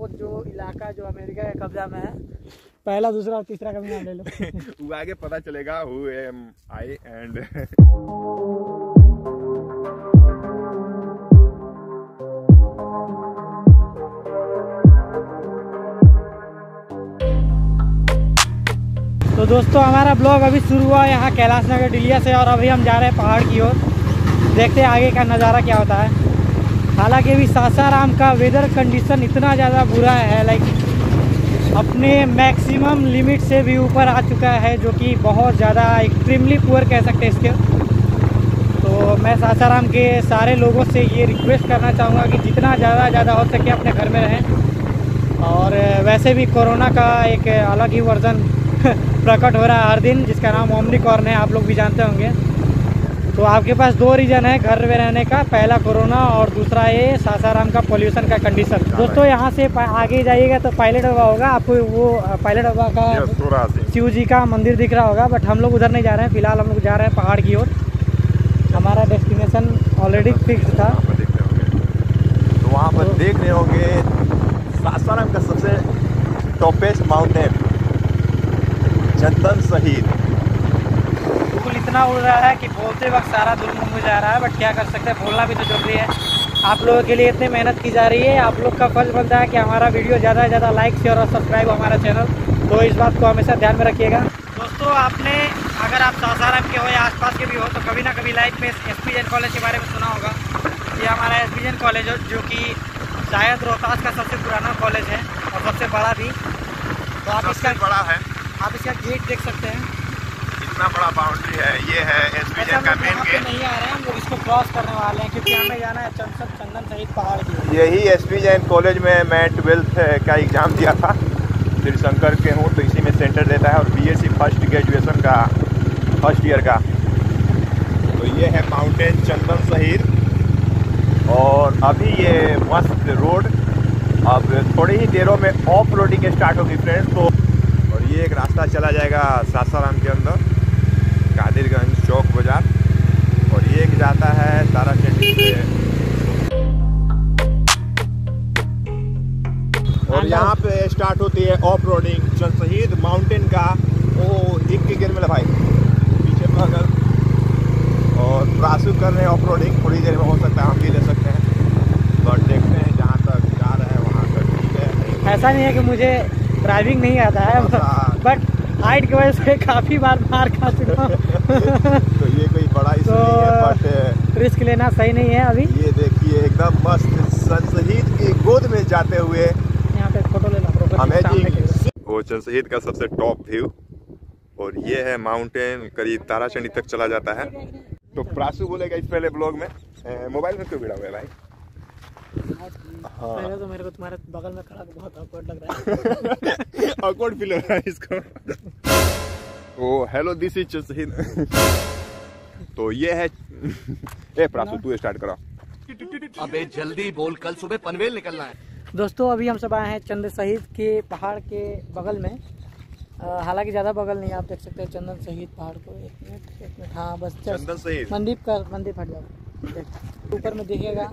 वो जो इलाका जो अमेरिका के कब्जा में है पहला दूसरा और तीसरा का भी नाम ले लो। वो आगे पता चलेगा हु एम आई एंड तो दोस्तों हमारा ब्लॉग अभी शुरू हुआ यहाँ कैलाश नगर डिलिया से और अभी हम जा रहे हैं पहाड़ की ओर। देखते हैं आगे का नज़ारा क्या होता है। हालाँकि अभी सासाराम का वेदर कंडीशन इतना ज़्यादा बुरा है लाइक अपने मैक्सिमम लिमिट से भी ऊपर आ चुका है, जो कि बहुत ज़्यादा एक्सट्रीमली पुअर कह सकते हैं इसके। तो मैं सासाराम के सारे लोगों से ये रिक्वेस्ट करना चाहूँगा कि जितना ज़्यादा ज़्यादा हो सके अपने घर में रहें। और वैसे भी कोरोना का एक अलग ही वर्जन प्रकट हो रहा है हर दिन, जिसका नाम ओमनिकॉर्न है आप लोग भी जानते होंगे। तो आपके पास दो रीज़न है घर में रहने का पहला कोरोना और दूसरा ये सासाराम का पोल्यूशन का कंडीशन दोस्तों यहाँ से आगे जाइएगा तो पायलट डब्बा होगा आपको वो पायलट डब्बा का शिव जी का मंदिर दिख रहा होगा बट हम लोग उधर नहीं जा रहे हैं फ़िलहाल हम लोग जा रहे हैं पहाड़ की ओर। हमारा डेस्टिनेशन ऑलरेडी फिक्स था। तो वहाँ पर देख रहे होंगे सासाराम का सबसे टॉपेस्ट माउंटेन चंदन शहीद। इतना उड़ रहा है कि बोलते वक्त सारा धूल मुँह में जा रहा है बट क्या कर सकते हैं? बोलना भी तो ज़रूरी है। आप लोगों के लिए इतनी मेहनत की जा रही है। आप लोग का फ़र्ज़ बनता है कि हमारा वीडियो ज़्यादा से ज़्यादा लाइक शेयर और सब्सक्राइब हो हमारा चैनल तो इस बात को हमेशा ध्यान में रखिएगा। दोस्तों आपने अगर आप सासाराम के हो या आसपास के भी हो तो कभी ना कभी लाइफ में एस पी कॉलेज के बारे में सुना होगा। ये हमारा एस कॉलेज है जो कि शायद रोहतास का सबसे पुराना कॉलेज है और सबसे बड़ा भी। तो आप इसका बड़ा है। आप इसका गेट देख सकते हैं। इतना बड़ा बाउंड्री है ये है एस वैसे हम का मेन गेट नहीं आ रहे हैं हम इसको क्रॉस करने वाले हैं क्योंकि हमें जाना है चंदन चंदन सहित पहाड़ की यही एस पी जैन कॉलेज में मैं ट्वेल्थ का एग्ज़ाम दिया था। श्री शंकर के हूँ तो इसी में सेंटर देता है और बीएससी फ़र्स्ट ग्रेजुएशन का फ़र्स्ट ईयर का। तो ये है माउंटेन चंदन शहीद और अभी ये मस्त रोड अब थोड़ी ही देरों में ऑफ़ रोडिंग स्टार्ट होगी फ्रेंड्स तो और ये एक रास्ता चला जाएगा सासाराम के अंदर। कादिरगंज चौक बाज़ार और ये एक जाता है ताराचंडी से। और यहाँ पे स्टार्ट होती है ऑफ़ रोडिंग चल शहीद माउंटेन का ओ एक के गिर में भाई। पीछे बगल और प्रासु कर रहे हैं ऑफ़ रोडिंग थोड़ी देर में हो सकता है हम भी ले सकते हैं। बट देखते हैं जहाँ तक जा रहा है वहाँ तक ठीक है ऐसा नहीं है कि मुझे ड्राइविंग नहीं आता है। हाँ। बट हाइट की वजह से काफ़ी बार मार खा चुका हूँ। तो ये कोई बड़ा इशू तो- नहीं है बट रिस्क लेना सही नहीं है अभी। ये देखिए एकदम मस्त सन शहीद की गोद में जाते हुए। यहाँ पे फ़ोटो लेना अमेजिंग वो चल शहीद का सबसे टॉप व्यू और ये है माउंटेन करीब ताराचंडी तक चला जाता है। तो प्रासु बोलेगा इस पहले ब्लॉग में। मोबाइल में क्यों भिड़ा हुआ है भाई? पहले तो मेरे को तुम्हारे बगल में खड़ा तो बहुत awkward लग रहा है। Awkward फील हो रहा है इसको। ओ हेलो दिस इज़ चल तो ये है ए प्रासु तू स्टार्ट करा। अबे जल्दी बोल कल सुबह पनवेल निकलना है। दोस्तों अभी हम सब आए हैं चंद शहीद के पहाड़ के बगल में। हालाँकि ज़्यादा बगल नहीं आप देख सकते हैं चंदन शहीद पहाड़ को। एक मिनट एक मिनट। हाँ बस चंदन शहीद मंदीप का मंदीप हट जाओ। ऊपर में दिखेगा।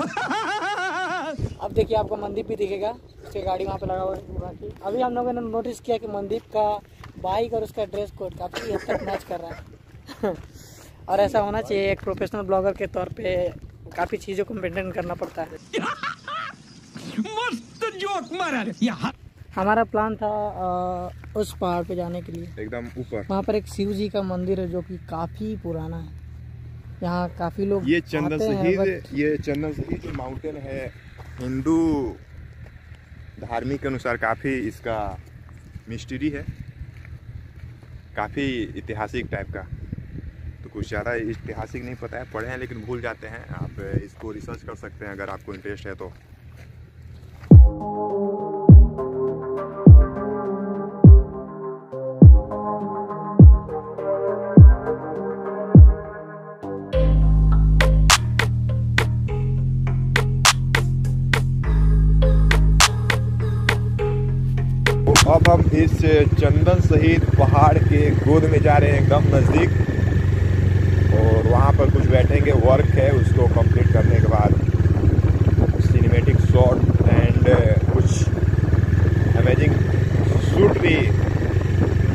अब देखिए आपको मंदीप भी दिखेगा। उसकी गाड़ी वहाँ पे लगा हुआ है। बाकी अभी हम लोगों ने नोटिस किया कि मंदीप का बाइक और उसका ड्रेस कोड काफ़ी हद तक मैच कर रहा है। और ऐसा होना चाहिए एक प्रोफेशनल ब्लॉगर के तौर पे काफ़ी चीज़ों को मेंटेन करना पड़ता है। मस्त जोक मारा यहाँ हमारा प्लान था अ, उस पहाड़ पे जाने के लिए। एकदम ऊपर। वहाँ पर एक शिव जी का मंदिर है जो कि काफ़ी पुराना है। यहाँ काफ़ी लोग ये चंदन शहीद ये चंदन शहीद जो माउंटेन है हिंदू धार्मिक के अनुसार काफ़ी इसका मिस्ट्री है। काफ़ी ऐतिहासिक टाइप का। तो कुछ ज़्यादा ऐतिहासिक नहीं पता है पढ़े हैं लेकिन भूल जाते हैं। आप इसको रिसर्च कर सकते हैं अगर आपको इंटरेस्ट है तो तो। इस चंदन सहित पहाड़ के गोद में जा रहे हैं कम नज़दीक। और वहाँ पर कुछ बैठेंगे वर्क है उसको कंप्लीट करने के बाद। सिनेमेटिक शॉट एंड कुछ अमेजिंग शूट भी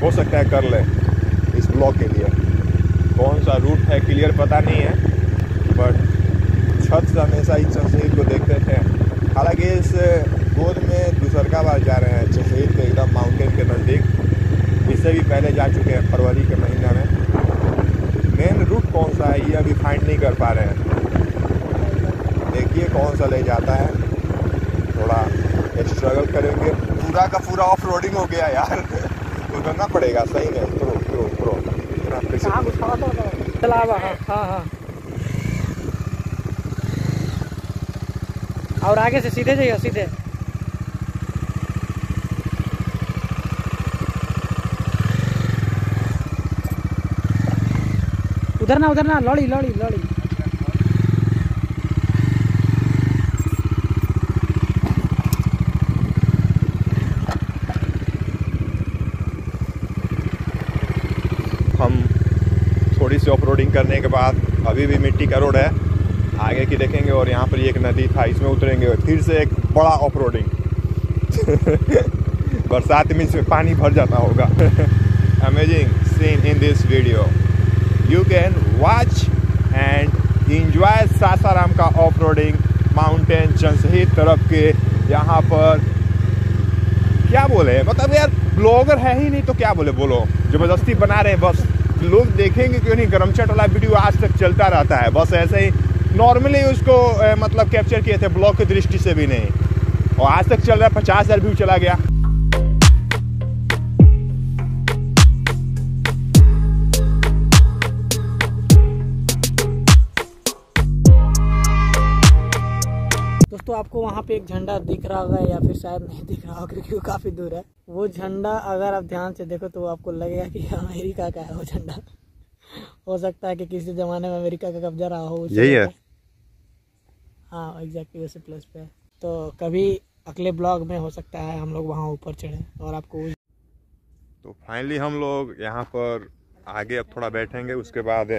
हो सकता है कर ले इस ब्लॉक के लिए। कौन सा रूट है क्लियर पता नहीं है बट छत से हमेशा इस चंद शहीद को देखते थे हालाँकि इस पहले जा चुके हैं फरवरी के महीना में। मेन रूट कौन सा है? ये अभी फाइंड नहीं कर पा रहे हैं। देखिए कौन सा ले जाता है। थोड़ा स्ट्रगल करेंगे। पूरा का पूरा ऑफ़ रोडिंग हो गया यार। उतरना पड़ेगा सही में। इतना कुछ खावा तो हाँ। हाँ हाँ। और आगे से सीधे जाइए सीधे। उधर ना उधर ना लड़ी लड़ी लड़ी हम थोड़ी सी ऑफ़ करने के बाद अभी भी मिट्टी का रोड है। आगे की देखेंगे और यहाँ पर एक नदी था, इसमें उतरेंगे और फिर से एक बड़ा ऑफ़ रोडिंग बरसात में इसमें पानी भर जाता होगा। Amazing scene in this video you can watch and enjoy Sasaram का ऑफ़ रोडिंग माउंटेन चंसही तरफ़ के यहाँ पर क्या बोले? मतलब यार ब्लॉगर है ही नहीं तो क्या बोले? बोलो। ज़बरदस्ती बना रहे हैं बस। लोग देखेंगे क्यों नहीं? गरमचट वाला वीडियो आज तक चलता रहता है। बस ऐसे ही। नॉर्मली उसको अ, मतलब कैप्चर किए थे ब्लॉग की दृष्टि से भी नहीं। और आज तक चल रहा है पचास हज़ार व्यू चला गया। दोस्तों आपको वहाँ पे एक झंडा दिख रहा होगा या फिर शायद नहीं दिख रहा होगा क्योंकि वो काफ़ी दूर है। वो झंडा अगर आप ध्यान से देखो तो आपको लगेगा कि अमेरिका का है वो झंडा। हो सकता है कि किसी ज़माने में अमेरिका का कब्जा रहा हो यही है? हाँ एग्जैक्टली वैसे प्लेस पे तो कभी अगले ब्लॉग में हो सकता है हम लोग वहाँ ऊपर चढ़े और आपको तो फाइनली हम लोग यहाँ पर आगे अब थोड़ा बैठेंगे उसके बाद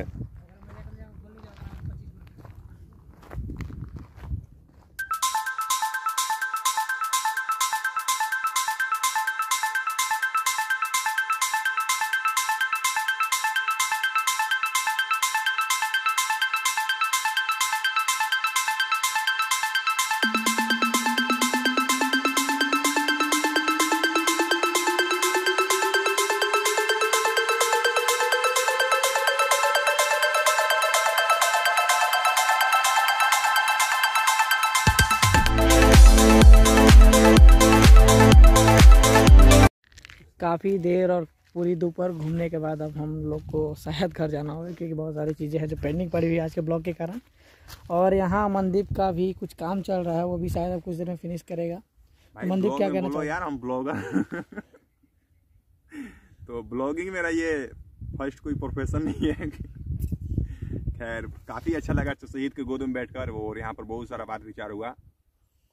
काफ़ी देर और पूरी दोपहर घूमने के बाद अब हम लोग को शायद घर जाना होगा क्योंकि बहुत सारी चीज़ें हैं जो पेंडिंग पड़ी हुई है आज के ब्लॉग के कारण। और यहाँ मनदीप का भी कुछ काम चल रहा है वो भी शायद अब कुछ देर में फिनिश करेगा। तो मनदीप क्या कहना चाहते यार हम ब्लॉगर तो ब्लॉगिंग मेरा ये फ़र्स्ट कोई प्रोफेशन नहीं है। खैर काफ़ी अच्छा लगा शहीद के गोद में बैठकर और यहाँ पर बहुत सारा बात विचार हुआ।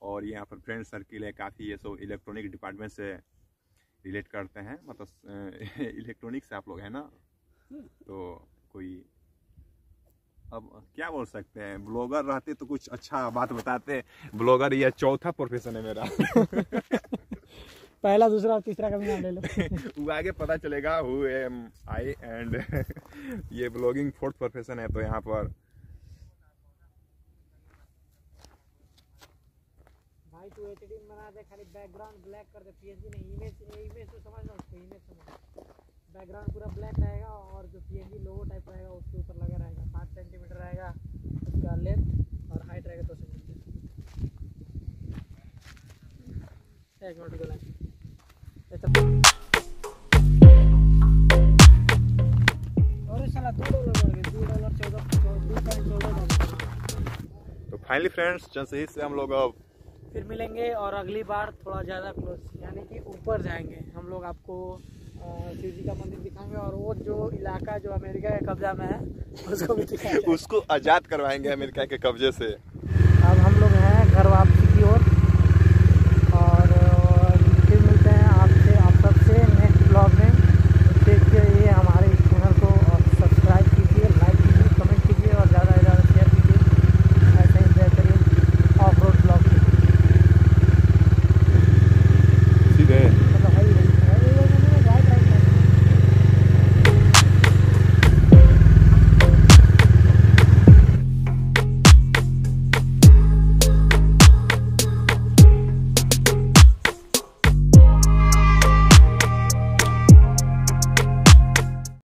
और यहाँ पर फ्रेंड सर्किल है काफ़ी ये सब इलेक्ट्रॉनिक डिपार्टमेंट से रिलेट करते हैं मतलब इलेक्ट्रॉनिक से आप लोग हैं ना? तो कोई अब क्या बोल सकते हैं? ब्लॉगर रहते तो कुछ अच्छा बात बताते। ब्लॉगर यह चौथा प्रोफेशन है मेरा। पहला दूसरा और तीसरा का भी नाम ले लो। वो आगे पता चलेगा हु एम आई एंड ये ब्लॉगिंग फोर्थ प्रोफेशन है तो यहाँ पर भाई, तू एचडी में बना दे, खाली बैकग्राउंड ब्लैक कर दे पीएनजी नहीं इमेज इमेज तो समझ लो उसको इमेज समझ बैकग्राउंड पूरा ब्लैक रहेगा और जो पीएनजी लोगो टाइप रहेगा, उसके ऊपर लगा रहेगा सात सेंटीमीटर रहेगा, उसका लेंथ और हाइट रहेगा दो सेंटीमीटर एक मिनट फाइनली फ्रेंड्स चंसहीद से हम लोग अब फिर मिलेंगे और अगली बार थोड़ा ज़्यादा क्लोज यानी कि ऊपर जाएँगे। हम लोग आपको शिव जी का मंदिर दिखाएँगे और वो जो इलाका, जो अमेरिका के कब्जा में है, उसको भी दिखाएँगे। उसको आज़ाद करवाएँगे अमेरिका के कब्जे से।